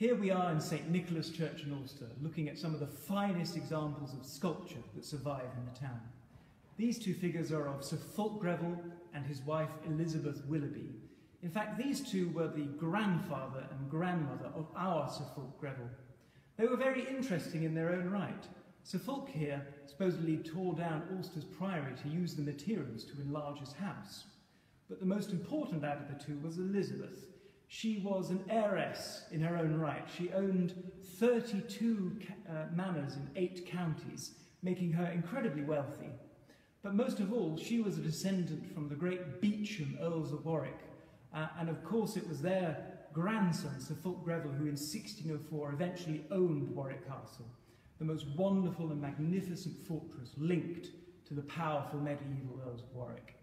Here we are in St Nicholas Church in Alcester, looking at some of the finest examples of sculpture that survive in the town. These two figures are of Sir Fulke Greville and his wife Elizabeth Willoughby. In fact, these two were the grandfather and grandmother of our Sir Fulke Greville. They were very interesting in their own right. Sir Fulke here supposedly tore down Alcester's priory to use the materials to enlarge his house. But the most important out of the two was Elizabeth. She was an heiress in her own right. She owned 32 uh, manors in eight counties, making her incredibly wealthy. But most of all, she was a descendant from the great Beauchamp Earls of Warwick. Uh, and of course, it was their grandson, Sir Fulke Greville, who in 1604 eventually owned Warwick Castle, the most wonderful and magnificent fortress linked to the powerful medieval Earls of Warwick.